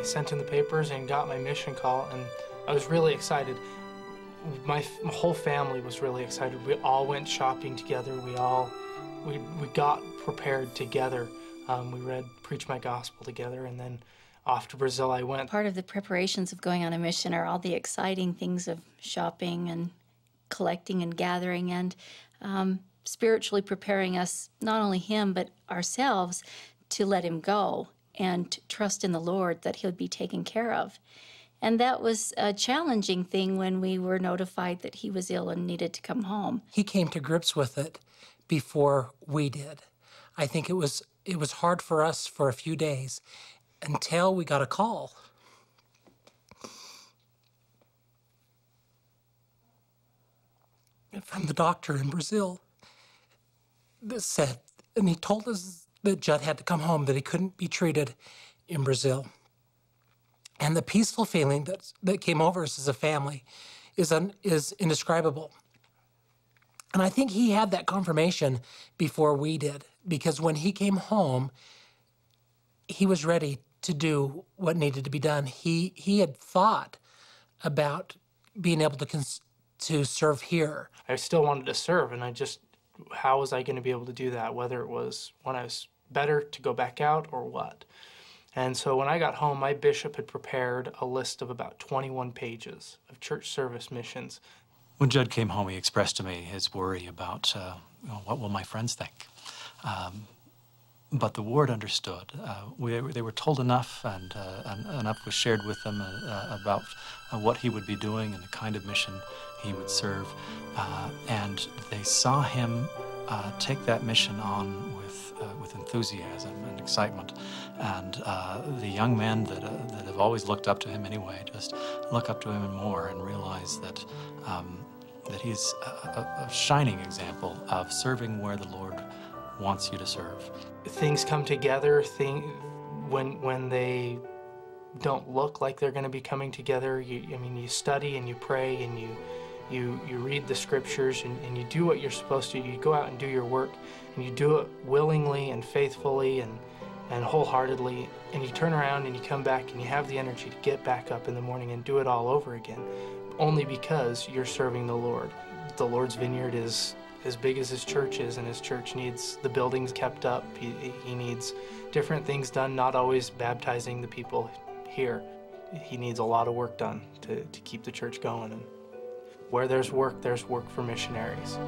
I sent in the papers and got my mission call, and I was really excited. My, my whole family was really excited. We all went shopping together. We all we, we got prepared together. Um, we read Preach My Gospel together, and then off to Brazil I went. Part of the preparations of going on a mission are all the exciting things of shopping and collecting and gathering and um, spiritually preparing us, not only him, but ourselves, to let him go and trust in the Lord that He'd be taken care of. And that was a challenging thing when we were notified that he was ill and needed to come home. He came to grips with it before we did. I think it was it was hard for us for a few days until we got a call. From the doctor in Brazil that said, and he told us that Judd had to come home, that he couldn't be treated in Brazil. And the peaceful feeling that, that came over us as a family is, un, is indescribable. And I think he had that confirmation before we did, because when he came home, he was ready to do what needed to be done. He he had thought about being able to to serve here. I still wanted to serve, and I just how was I going to be able to do that? Whether it was when I was better to go back out or what. And so when I got home, my bishop had prepared a list of about 21 pages of church service missions when Judd came home, he expressed to me his worry about uh, what will my friends think. Um, but the ward understood. Uh, we, they were told enough, and, uh, and, enough was shared with them uh, uh, about what he would be doing and the kind of mission he would serve. Uh, and they saw him uh, take that mission on with, uh, with enthusiasm and excitement. And the young men that, that have always looked up to him anyway just look up to him more and realize that um, that he's a, a, shining example of serving where the Lord wants you to serve. Things come together thing, when, when they don't look like they're going to be coming together. You, I mean, you study and you pray and you, you, you read the scriptures and, and you do what you're supposed to. You go out and do your work and you do it willingly and faithfully and, and wholeheartedly. And you turn around and you come back and you have the energy to get back up in the morning and do it all over again only because you're serving the Lord. The Lord's vineyard is as big as his church is, and his church needs the buildings kept up. He, he needs different things done, not always baptizing the people here. He needs a lot of work done to, to keep the church going. Where there's work, there's work for missionaries.